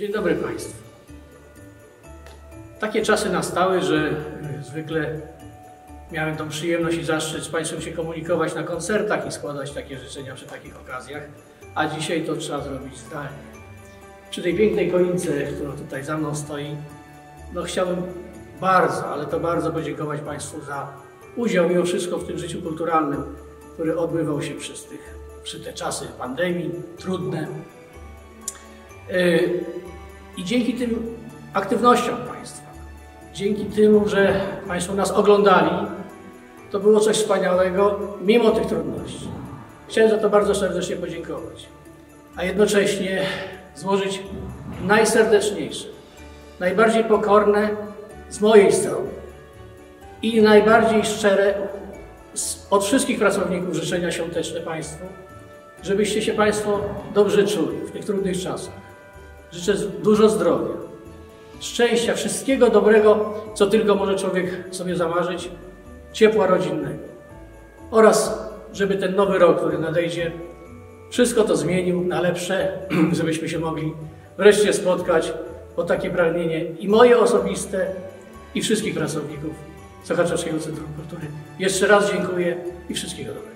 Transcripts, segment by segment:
Dzień dobry Państwu. Takie czasy nastały, że y, zwykle miałem tą przyjemność i zaszczyt z Państwem się komunikować na koncertach i składać takie życzenia przy takich okazjach, a dzisiaj to trzeba zrobić zdalnie. Przy tej pięknej koince, która tutaj za mną stoi, no chciałbym bardzo, ale to bardzo podziękować Państwu za udział mimo wszystko w tym życiu kulturalnym, który odbywał się przez, tych, przy te czasy pandemii, trudne. Yy, I dzięki tym aktywnościom Państwa, dzięki temu, że Państwo nas oglądali, to było coś wspaniałego, mimo tych trudności. Chciałem za to bardzo serdecznie podziękować, a jednocześnie złożyć najserdeczniejsze, najbardziej pokorne z mojej strony i najbardziej szczere od wszystkich pracowników życzenia świąteczne Państwu, żebyście się Państwo dobrze czuli w tych trudnych czasach. Życzę dużo zdrowia, szczęścia, wszystkiego dobrego, co tylko może człowiek sobie zamarzyć, ciepła rodzinnego. Oraz, żeby ten nowy rok, który nadejdzie, wszystko to zmienił na lepsze, żebyśmy się mogli wreszcie spotkać, bo takie pragnienie i moje osobiste, i wszystkich pracowników Sochaczewskiego Centrum Kultury. Jeszcze raz dziękuję i wszystkiego dobrego.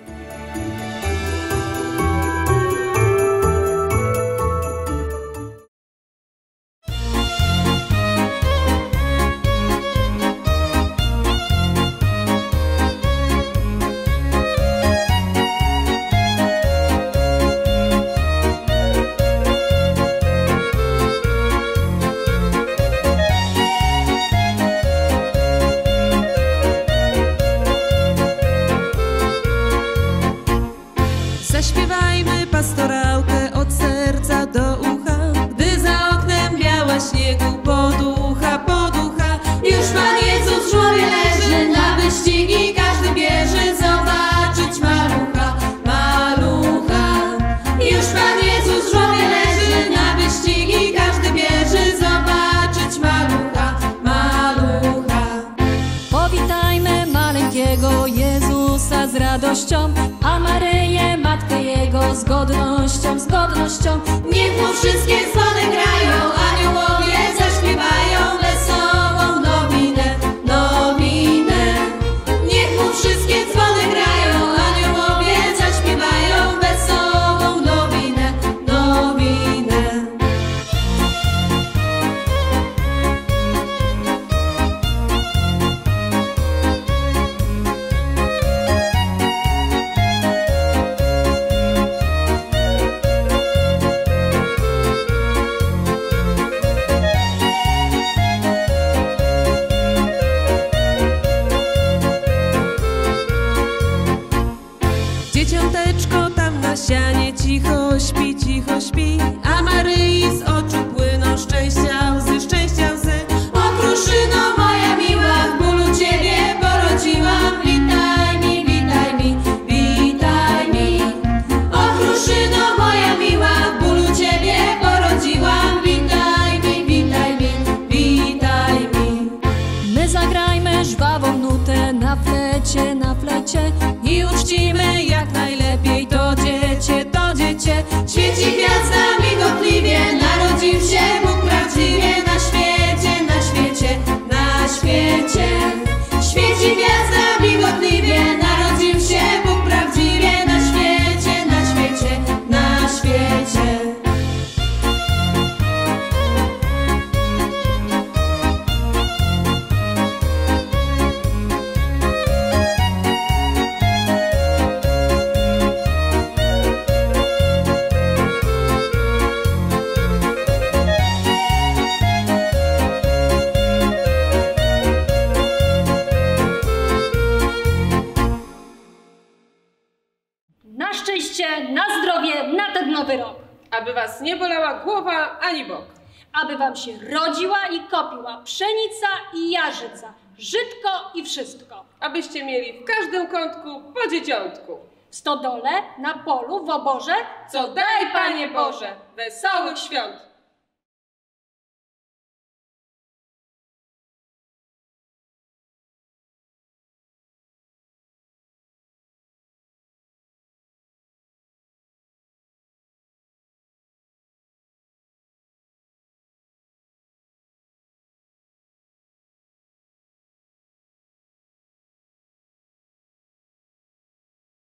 Zaśpiewajmy pastorałkę od serca do ucha, gdy za oknem biała śniegu poducha, poducha. Już Pan Jezus w żłobie leży, na wyścigi każdy bierze, zobaczyć malucha, malucha. Już Pan Jezus w żłobie leży, na wyścigi każdy bierze, zobaczyć malucha, malucha. Powitajmy maleńkiego Jezusa z radością, a Maryję, z a Maryi oczu płyną szczęścia łzy, szczęścia łzy. O kruszyno moja miła, w bólu Ciebie porodziłam, witaj mi, witaj mi, witaj mi. O kruszyno moja miła, w bólu Ciebie porodziłam, witaj mi, witaj mi, witaj mi. My zagrajmy żwawą nutę na flecie, na flecie тебя знамя. Szczęście, na zdrowie, na ten nowy rok. aby was nie bolała głowa ani bok. Aby wam się rodziła i kopiła pszenica i jarzyca, żytko i wszystko. Abyście mieli w każdym kątku po dzieciątku. W stodole, na polu, w oborze, Co daj, Panie Boże, wesołych świąt!